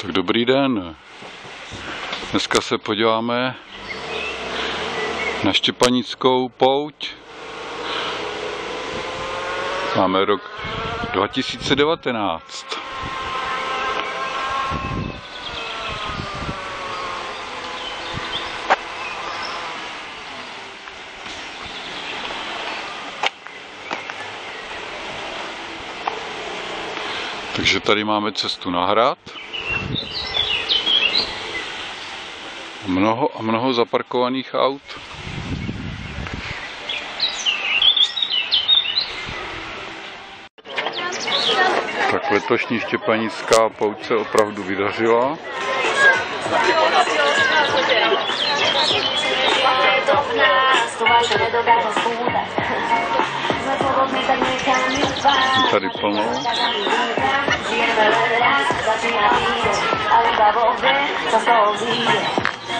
Tak dobrý den. Dneska se podíváme na Štěpanickou pouť. Máme rok 2019. Takže tady máme cestu na hrad. Mnoho a mnoho zaparkovaných aut. Tak letošní štěpanická pouť se opravdu vydařila. Tady plno.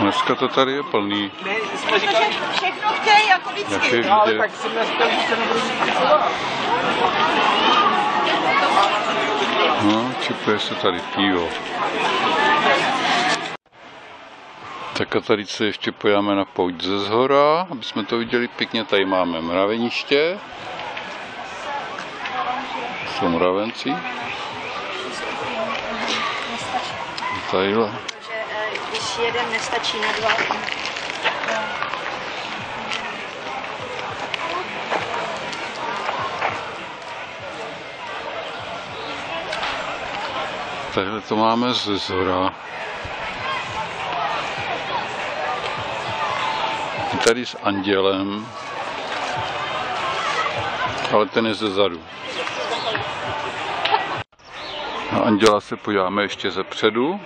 Dneska to tady je plný. My jsme říkali, Všechno chtějí, jako Jak vždycky. no, ale tak jsem dneska, se nebudu. No, čipuje se tady pivo. Tak a tady se ještě pojáme na pouť ze zhora, aby jsme to viděli pěkně. Tady máme mraveniště. Jsou mravenci. Tadyhle. Když jeden nestačí na dva. Takhle to máme ze zhora. Tady s andělem. Ale ten je ze zadu. Na anděla se podíváme ještě ze předu.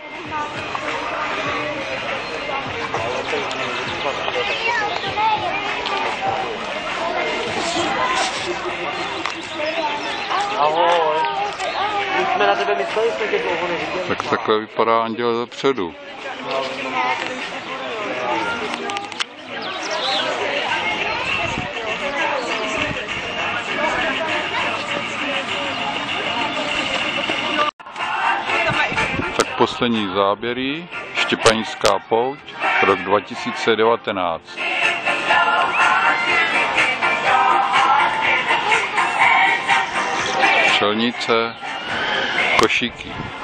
Jsme na tebe mysleli, jsme tě dlouho neviděli. Tak takhle vypadá anděl ze předu. Tak poslední záběry, Štěpanická pouť, rok 2019. Čelnice, Toshiki.